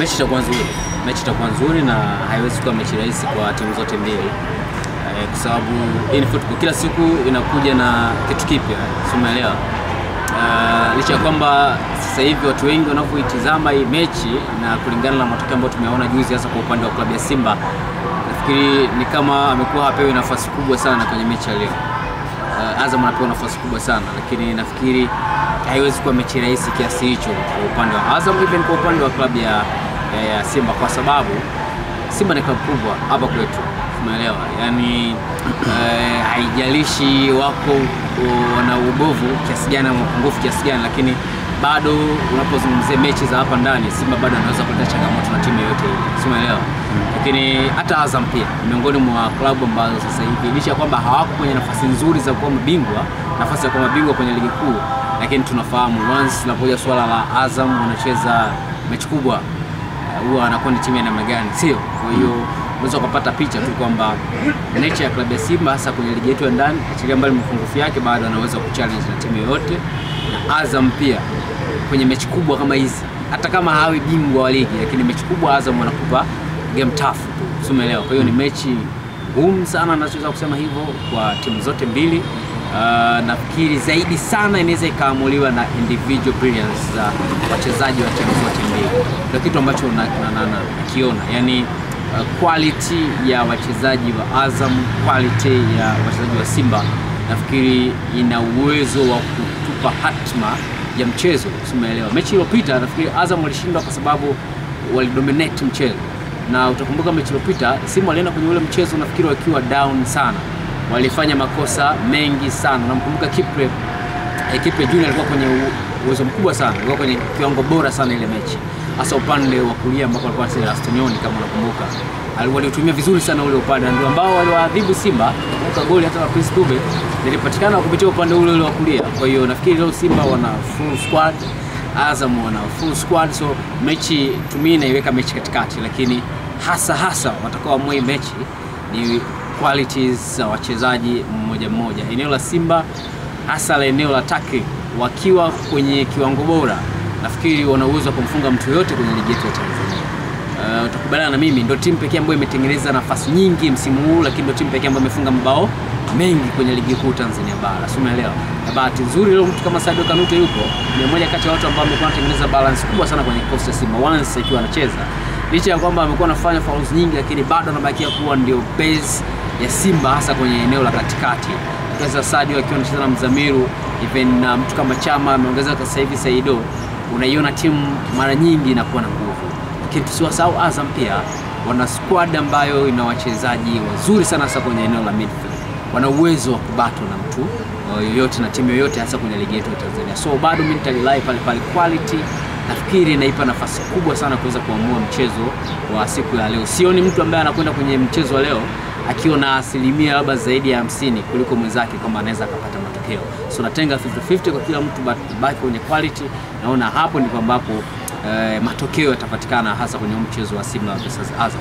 mechi itakuwa nzuri, mechi itakuwa nzuri na haiwezi kuwa mechi rahisi kwa timu zote mbili e, kwa sababu hii ni football, kila siku inakuja na kitu kipya, si umeelewa? Uh, licha ya kwamba sasa hivi watu wengi wanavyoitizama hii mechi na kulingana na matokeo ambayo tumeona juzi, hasa kwa upande wa klabu ya Simba, nafikiri ni kama amekuwa hapewi nafasi kubwa sana kwenye mechi ya leo. Uh, Azam anapewa nafasi kubwa sana, lakini nafikiri haiwezi kuwa mechi rahisi kiasi hicho kwa upande wa Azam, even kwa upande wa klabu ya, ya, ya Simba kwa sababu Simba ni klabu kubwa hapa kwetu, umeelewa? Yani eh, haijalishi wako wana ubovu kiasi gani ama upungufu kiasi gani, lakini bado unapozungumzia mechi za hapa ndani, Simba bado anaweza kuleta changamoto na timu yoyote ile, umeelewa? Lakini hata Azam pia miongoni mwa klabu ambazo sasa hivi licha kwamba hawako kwenye nafasi nzuri za kuwa mabingwa, nafasi ya kuwa mabingwa kwenye ligi kuu, lakini tunafahamu once tunapoja swala la Azam wanacheza mechi kubwa huwa anakuwa ni timu ya namna gani, sio? Kwa hiyo unaweza ukapata picha tu kwamba nature ya klabu ya Simba hasa kwenye ligi yetu ya ndani, achilia mbali mapungufu yake, bado anaweza kuchallenge na timu yoyote, na Azam pia kwenye mechi kubwa kama hizi, hata kama hawi bingwa wa ligi, lakini mechi kubwa Azam wanakupa game tough tu, umeelewa? Kwa hiyo ni mechi ngumu sana, nachoweza kusema hivyo kwa timu zote mbili. Uh, nafikiri zaidi sana inaweza ikaamuliwa na individual brilliance za uh, wachezaji wa timu zote mbili, kitu ambacho nakiona, yani uh, quality ya wachezaji wa Azam, quality ya wachezaji wa Simba nafikiri ina uwezo wa kutupa hatma ya mchezo. Simeelewa Mechi iliyopita nafikiri Azam walishindwa kwa sababu walidominate mchezo, na utakumbuka mechi iliyopita Simba walienda kwenye ule mchezo nafikiri wakiwa down sana walifanya makosa mengi sana. Namkumbuka Kipre eh, Junior alikuwa kwenye uwezo mkubwa sana, alikuwa kwenye kiwango bora sana ile mechi, hasa upande wa kulia ambapo alikuwa anacheza Astonioni, kama unakumbuka, waliutumia vizuri sana ule upande, ndio ambao waliwaadhibu Simba kwa goli hata la Prince Dube lilipatikana kupitia upande ule ule wa kulia. Kwa hiyo nafikiri leo Simba wana full squad, Azam wana full squad, so mechi tumii naiweka mechi katikati, lakini hasa hasa watakuwa hii mechi ni qualities za wachezaji mmoja mmoja. Eneo la Simba hasa la eneo la tackling, wakiwa kwenye kiwango bora, nafikiri wana uwezo wa kumfunga mtu yoyote kwenye ligi yetu ya Tanzania. Uh, utakubaliana na mimi, ndio timu pekee ambayo imetengeneza nafasi nyingi msimu huu, lakini ndio timu pekee ambayo imefunga mabao mengi kwenye ligi kuu Tanzania bara, si umeelewa? Na bahati nzuri leo mtu kama Sadio Kanute yupo, ni mmoja kati ya watu ambao wamekuwa wanatengeneza balance kubwa sana kwenye kikosi cha Simba once akiwa anacheza, licha ya kwamba amekuwa anafanya fouls nyingi, lakini bado anabakia kuwa ndio base ya Simba hasa kwenye eneo la katikati. Sasa Sadio akiwa anacheza na Mzamiru, even na uh, mtu kama Chama ameongezeka sasa hivi Saido, unaiona timu mara nyingi inakuwa na nguvu, lakini tusiwasahau Azam pia wana squad ambayo ina wachezaji wazuri sana hasa kwenye eneo la midfield, wana uwezo wa kubato na mtu yoyote na timu yoyote hasa kwenye ligi yetu ya Tanzania. So bado mimi nitalilai pale pale quality nafikiri inaipa nafasi kubwa sana kuweza kuamua mchezo wa siku ya leo. Sioni mtu ambaye anakwenda kwenye mchezo wa leo akiwa na asilimia labda zaidi ya hamsini kuliko mwenzake kwamba anaweza akapata matokeo. So natenga 50-50 kwa kila mtu baki kwenye quality. Naona hapo ndipo ambapo eh, matokeo yatapatikana hasa kwenye mchezo wa Simba versus Azam.